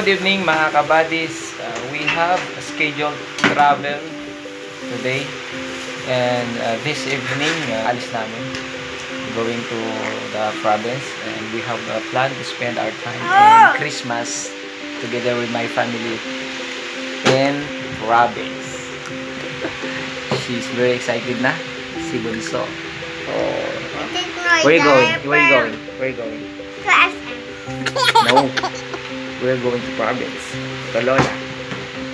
Good evening mga kabadis. Uh, we have a scheduled travel today. And uh, this evening, uh, alis namin. Going to the province. And we have a plan to spend our time in Christmas together with my family in province. She's very excited na. Si Bunso. Oh. Where you going? Where you going? Where you going? No. We're going to province. To Lola.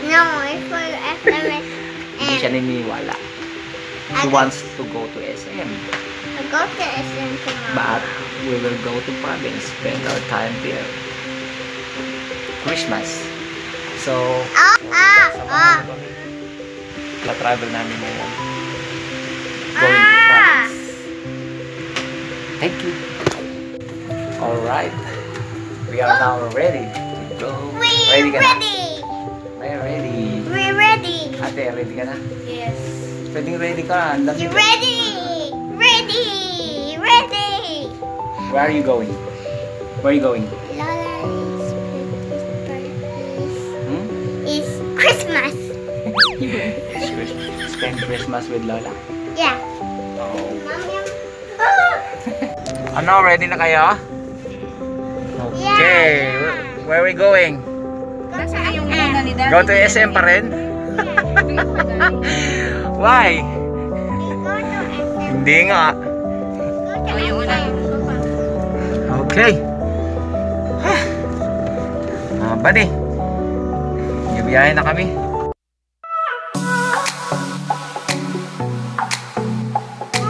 No, it's for SMS. Hindi siya naniniwala. She wants to go to SM. I go to SM tomorrow. But we will go to province, spend our time there. Christmas. So, Ah, ah, ah. La-travel namin ngayon. Going to Ah. province. Thank you. Alright. We are now ready to go. We're Ready ka na? ready. We're ready. We're ready. Ate, ready ka na? Yes. Pwedeng ready ka. Ang dami You ko. ready? Ready. Ready. Where are you going? Where are you going? Lola's birthday Hmm? is Christmas. Spend Christmas with Lola. Yeah. Oh. Ano, ready na kayo? Okay. Yeah. Where are we going? Nasaan yung muna ni Daddy? Go to SM pa rin? Why? Hindi nga. O, yung una Okay. Mga buddy. Ibiyahe na kami.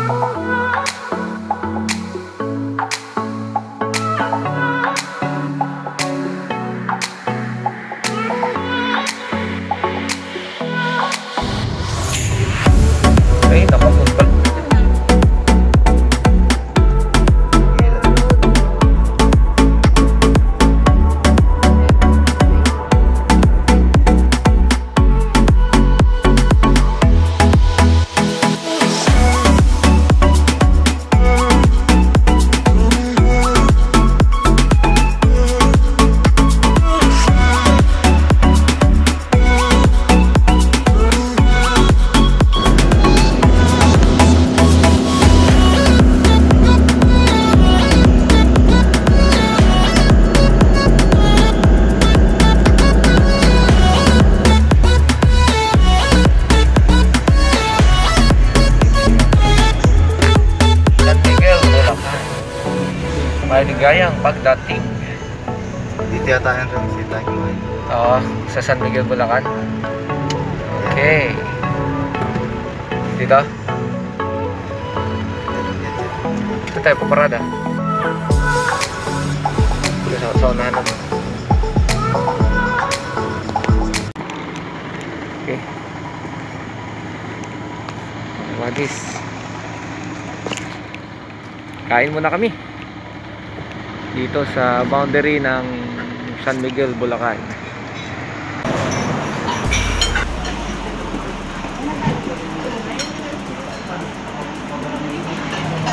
Ay, Maligayang pagdating. Dito yata ang ko eh. Oo, sa San Miguel, Bulacan. Okay. Dito? Dito tayo paparada. Dito sa, sa unahan naman. Okay. Magis. Kain muna kami. Dito sa boundary ng San Miguel, Bulacan.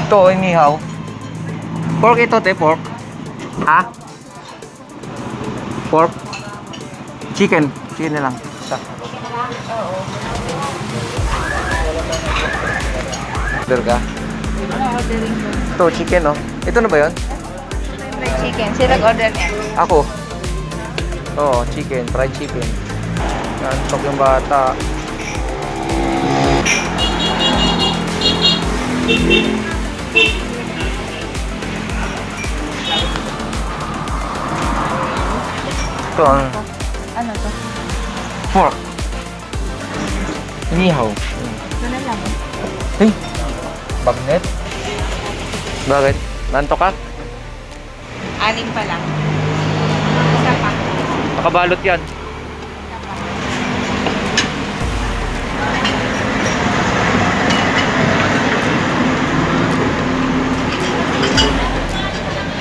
Ito, inihaw. Pork ito, te, pork. Ha? Pork? Chicken. Chicken na lang. Isa. Order ka? ko. Ito, chicken, oh. Ito na ba yun? Chicken. Sino nag-order niya? Ako. Oo, chicken. Fried chicken. Nantok yung bata. Ito, ano? Ano to? Pork. Inihaw. Ito na lang. Hey! Bagnet? Bakit? Nanto ka? Anim pa lang. Isa pa. Nakabalot yan.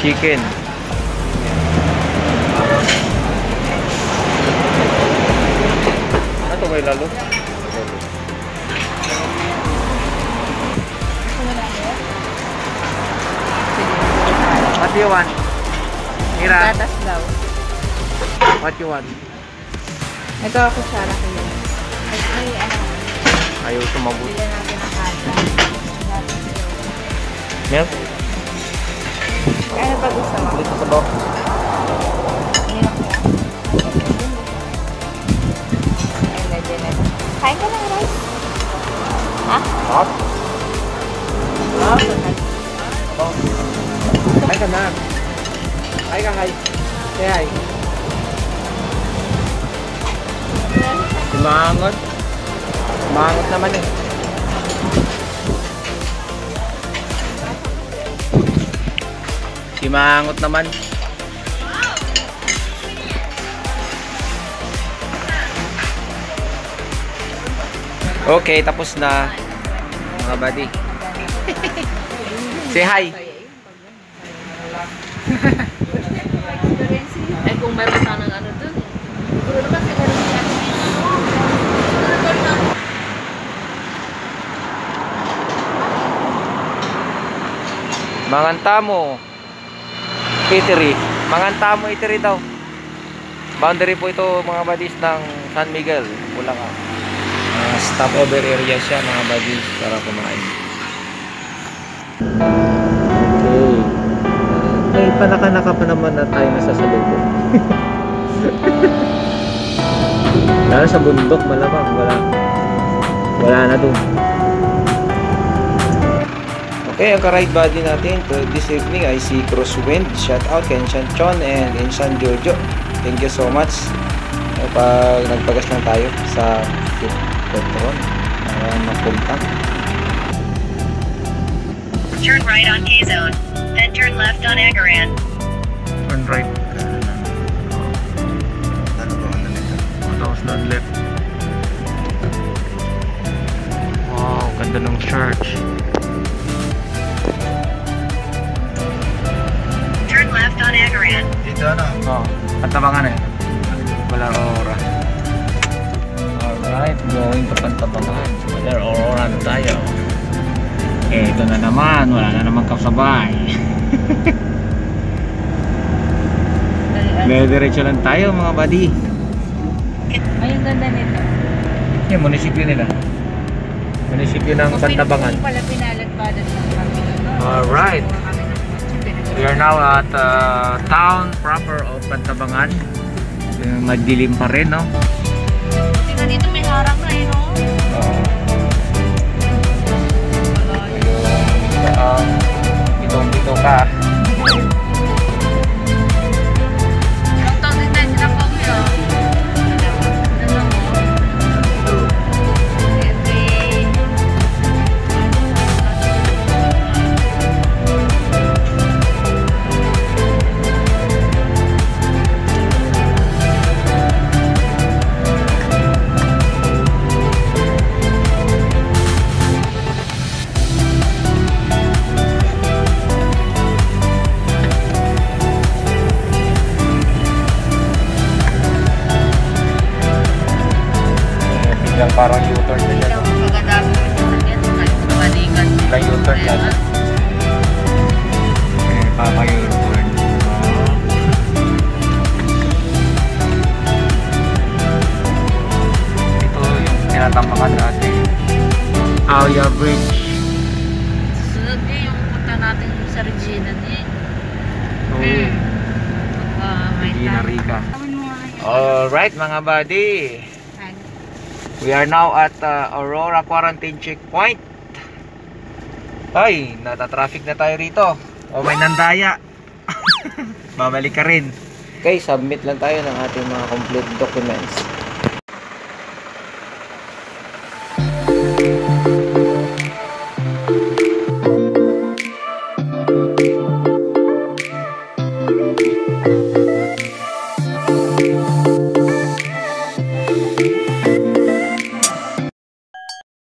Chicken. Ano to may lalo? What do you want? Mira. Gatas daw. What you want? Ito ako kayo. Ay, ay, ano, Ayaw sumagot. bili natin ng kanta. Milk? Ano pa gusto mo? Dito sa na. Kain ka ng rice. Ha? Oo, sakal. Hi ka na. Hi ka, hi. Say hi. Mangot. Mangot naman eh. Si naman. Okay, tapos na. Mga buddy. Say hi. Ay, kung meron ka ng ano dun. Siguro naman siguro siya. Mangantamo. Eatery. Mangantamo Eatery daw. Boundary po ito mga buddies ng San Miguel, Bulacan. Uh, stopover area siya mga buddies para kumain. Okay. May panaka-naka pa naman na tayo nasa salubong. Lalo sa bundok malamang wala. Wala na dun. Okay, ang ka-ride buddy natin to this evening ay si Crosswind. Shout out kay Enchan Chon and Enchan Jojo. Thank you so much. Pag nagpagas lang tayo sa Petron. Uh, mapunta. Turn right on K-Zone. Turn left on Agaran. Turn right. Tapos doon left. Wow, ganda ng church. Turn left on Agaran. Dito ano? Oh, Pantabangan eh. Wala Aurora. Alright, going to Pantabangan. Wala Aurora na tayo. Eh, ito na naman. Wala na naman kasabay. Dire-diretso lang tayo mga buddy. Ay, ang ganda nito. Yung munisipyo nila. Munisipyo ng Pantabangan. Pala pinalagpadan ng? Alright. We are now at uh, town proper of Pantabangan. Madilim pa rin, no? Tingnan dito, may harang na eh, no? Uh, yung ang pitong-pito ka. Time. Rica. Alright mga buddy. We are now at uh, Aurora Quarantine Checkpoint. Ay, nata-traffic na tayo rito. O may nandaya. Babalik ka rin. Okay, submit lang tayo ng ating mga complete documents.